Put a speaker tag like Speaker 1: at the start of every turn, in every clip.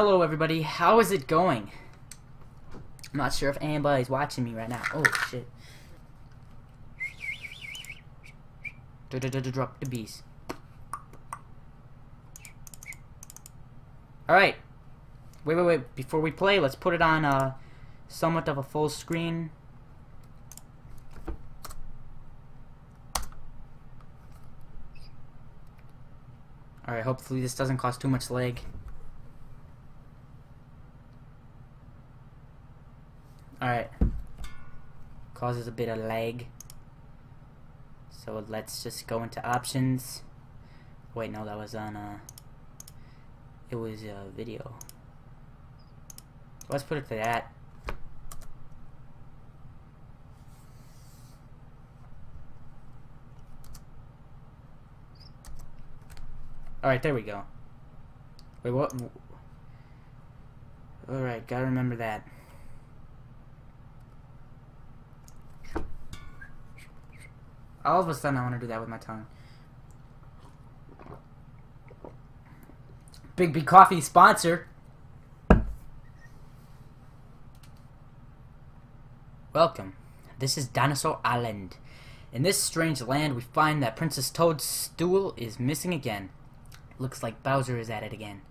Speaker 1: Hello everybody, how is it going? I'm not sure if anybody's watching me right now. Oh shit. Drop the bees. Alright. Wait, wait, wait. Before we play, let's put it on uh, somewhat of a full screen. Alright, hopefully this doesn't cost too much lag. Alright. Causes a bit of lag. So let's just go into options. Wait, no, that was on, uh, it was a video. Let's put it to that. Alright, there we go. Wait, what? Alright, gotta remember that. All of a sudden, I want to do that with my tongue. Big B Coffee sponsor. Welcome. This is Dinosaur Island. In this strange land, we find that Princess Toadstool is missing again. Looks like Bowser is at it again.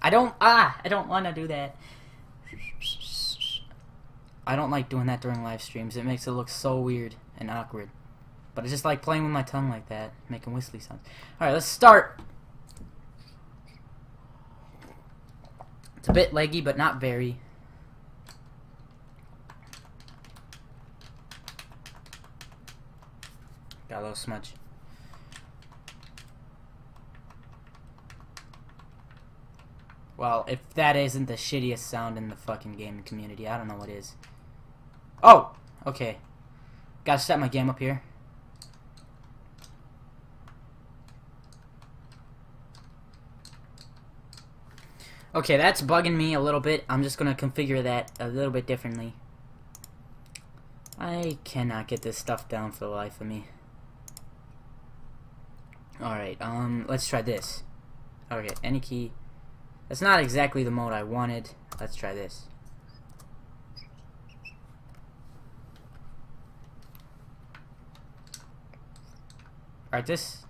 Speaker 1: I don't, ah, I don't want to do that. I don't like doing that during live streams. It makes it look so weird and awkward. But I just like playing with my tongue like that, making whistly sounds. Alright, let's start! It's a bit leggy, but not very. Got a little smudge. Well, if that isn't the shittiest sound in the fucking gaming community, I don't know what is. Oh! Okay. Gotta set my game up here. Okay, that's bugging me a little bit. I'm just gonna configure that a little bit differently. I cannot get this stuff down for the life of me. Alright, um, let's try this. Okay, any key. That's not exactly the mode I wanted. Let's try this. Alright, this...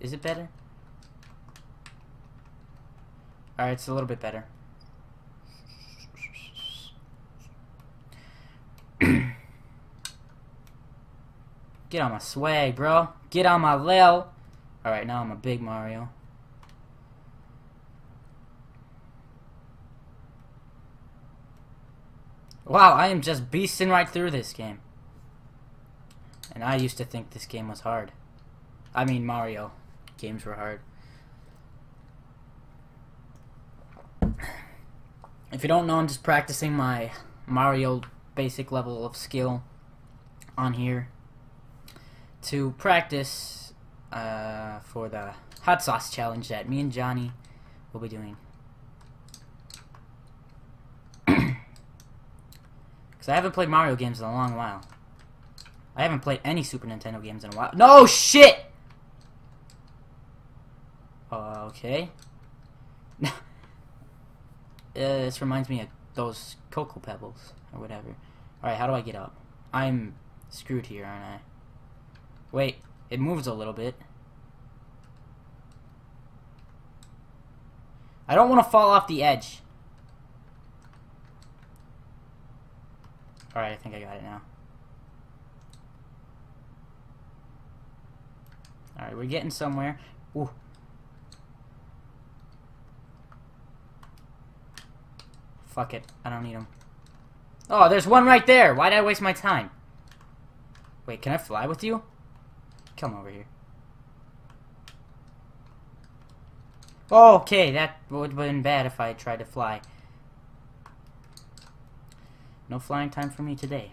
Speaker 1: Is it better? Alright, it's a little bit better. Get on my swag, bro. Get on my lil. Alright, now I'm a big Mario. Wow, I am just beasting right through this game. And I used to think this game was hard. I mean, Mario games were hard. If you don't know, I'm just practicing my Mario basic level of skill on here to practice uh, for the hot sauce challenge that me and Johnny will be doing. Because I haven't played Mario games in a long while. I haven't played any Super Nintendo games in a while. No shit! Okay. uh, this reminds me of those Cocoa Pebbles, or whatever. Alright, how do I get up? I'm screwed here, aren't I? Wait, it moves a little bit. I don't want to fall off the edge. Alright, I think I got it now. Alright, we're getting somewhere. Ooh, Fuck it. I don't need them. Oh, there's one right there. Why did I waste my time? Wait, can I fly with you? Come over here. Okay, that would have been bad if I tried to fly. No flying time for me today.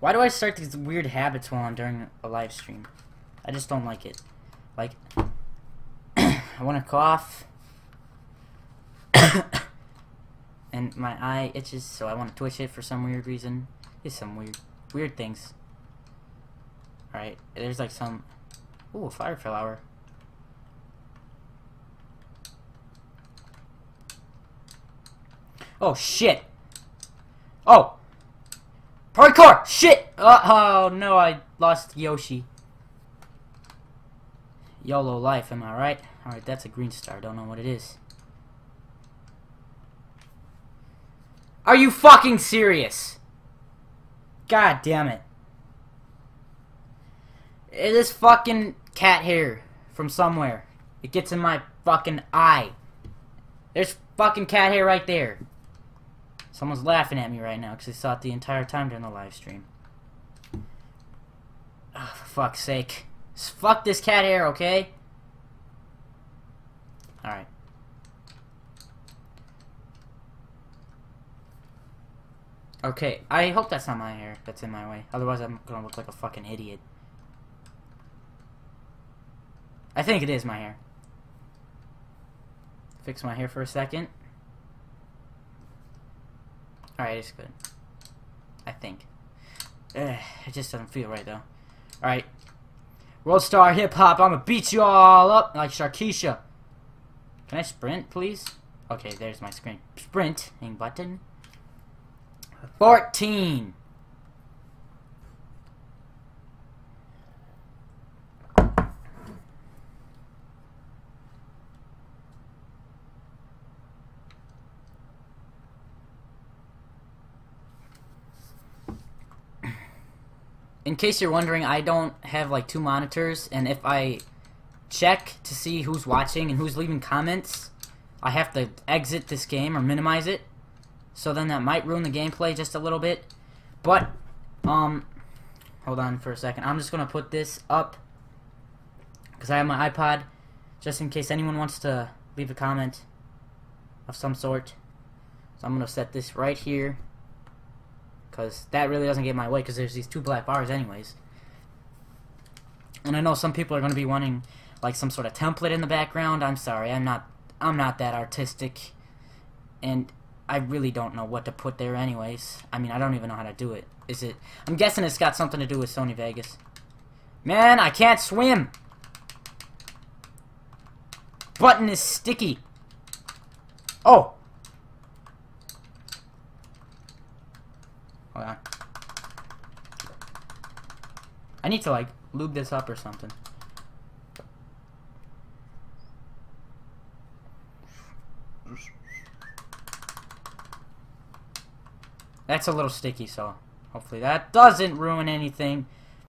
Speaker 1: Why do I start these weird habits while I'm during a live stream? I just don't like it. Like, I want to cough. and my eye itches, so I want to twitch it for some weird reason. It's some weird, weird things. Alright, there's like some... Ooh, fire flower. Oh, shit! Oh! Parkour! Shit! Uh, oh, no, I lost Yoshi. YOLO life, am I right? Alright, that's a green star. Don't know what it is. Are you fucking serious? God damn it. Eh, it is fucking cat hair from somewhere. It gets in my fucking eye. There's fucking cat hair right there. Someone's laughing at me right now because they saw it the entire time during the live stream. Oh, for fuck's sake. Fuck this cat hair, okay? Alright. Okay, I hope that's not my hair that's in my way. Otherwise, I'm gonna look like a fucking idiot. I think it is my hair. Fix my hair for a second. Alright, it's good. I think. Ugh, it just doesn't feel right, though. Alright. World Star Hip Hop, I'm gonna beat you all up like Sharkeisha. Can I sprint, please? Okay, there's my screen. Sprinting button. 14. In case you're wondering, I don't have like two monitors, and if I check to see who's watching and who's leaving comments, I have to exit this game or minimize it. So then that might ruin the gameplay just a little bit. But, um, hold on for a second. I'm just going to put this up because I have my iPod just in case anyone wants to leave a comment of some sort. So I'm going to set this right here because that really doesn't get my way because there's these two black bars anyways. And I know some people are going to be wanting like some sort of template in the background. I'm sorry, I'm not I'm not that artistic, and I really don't know what to put there anyways. I mean, I don't even know how to do it. Is it? I'm guessing it's got something to do with Sony Vegas. Man, I can't swim. Button is sticky. Oh, Oh, Hold on. I need to, like, lube this up or something. That's a little sticky, so hopefully that doesn't ruin anything.